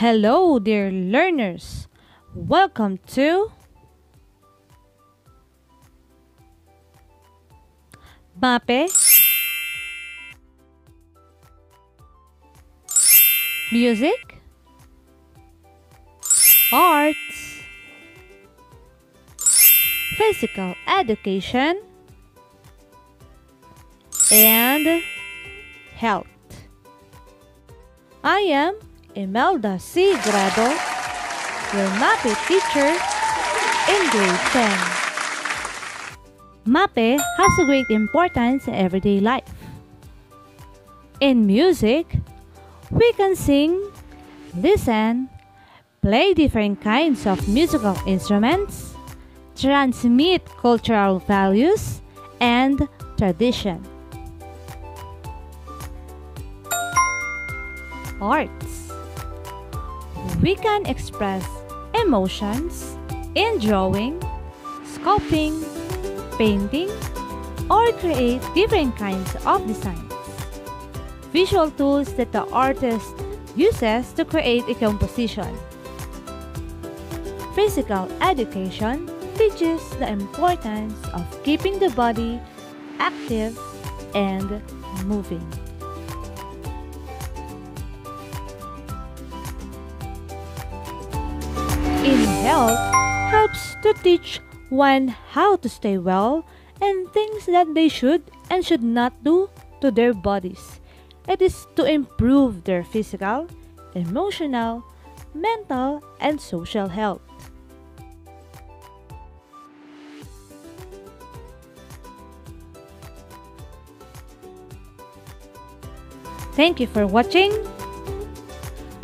Hello, dear learners. Welcome to MAPEH Music Arts Physical Education and Health. I am Imelda C. Grado, your MAPEH teacher in grade 10. MAPEH has a great importance in everyday life. In music, we can sing, listen, play different kinds of musical instruments, transmit cultural values, and tradition. Arts We can express emotions in drawing, sculpting, painting, or create different kinds of designs. Visual tools that the artist uses to create a composition. Physical education teaches the importance of keeping the body active and moving. In health helps to teach one how to stay well and things that they should and should not do to their bodies. It is to improve their physical, emotional, mental, and social health. Thank you for watching.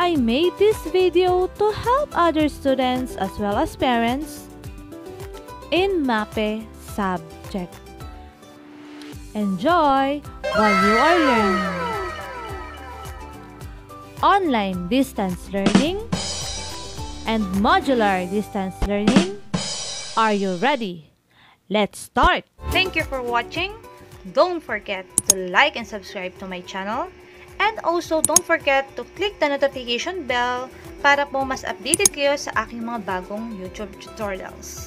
I made this video to help other students as well as parents in MAPEH subject. Enjoy while you are learning. Online distance learning and modular distance learning. Are you ready? Let's start! Thank you for watching. Don't forget to like and subscribe to my channel. And also, don't forget to click the notification bell para po mas updated kayo sa aking mga bagong YouTube tutorials.